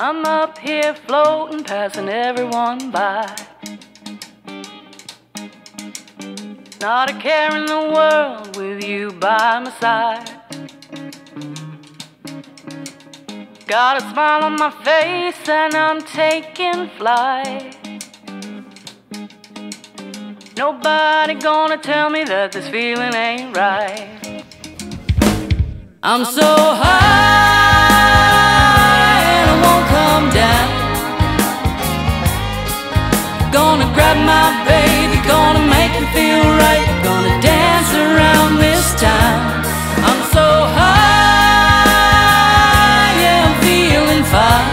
I'm up here floating, passing everyone by. Not a care in the world with you by my side. Got a smile on my face and I'm taking flight. Nobody gonna tell me that this feeling ain't right. I'm so high grab my baby, gonna make me feel right. Gonna dance around this town. I'm so high, yeah, I'm feeling fine.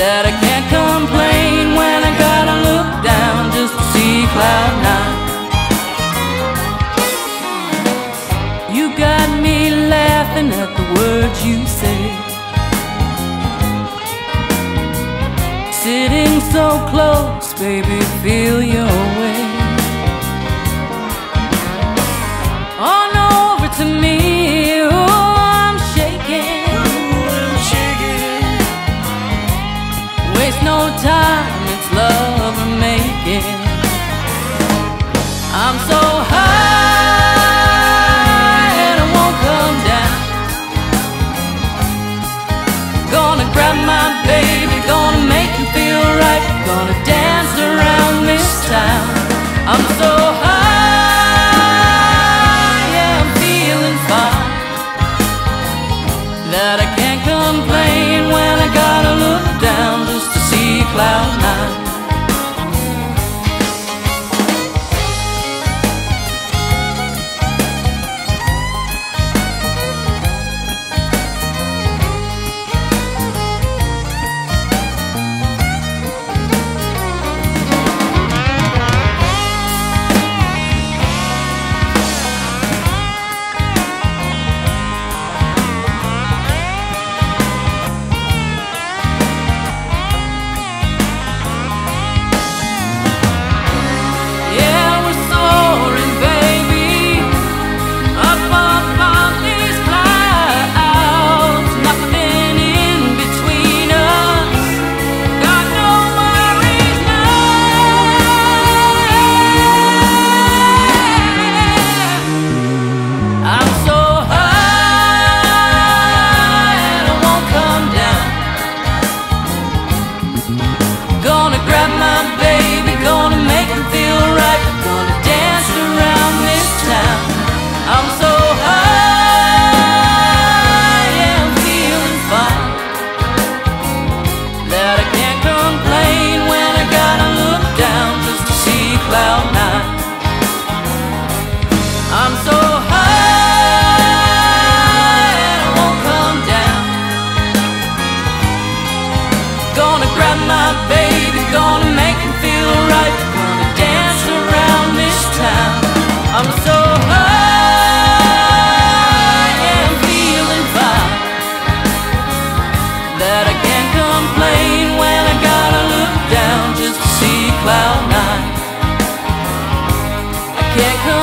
That I can't complain when I gotta look down just to see cloud nine. You got me laughing at the words you say. Sitting so close, baby, feel your way. Oh, On over to me, oh, I'm shaking. Who am shaking? Waste no time, it's love we're making. I'm so high and I won't come down. Gonna grab my Gonna dance around this town. I'm so high, yeah, I'm feeling fine. That I can't complain when I gotta look down just to see cloud nine.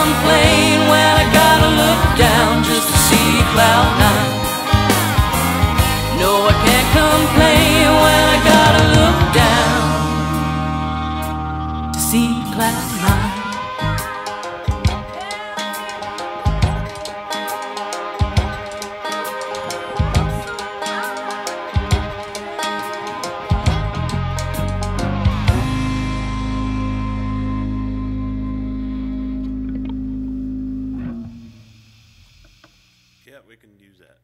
Complain when I gotta look down just to see cloud nine. No, I can use that.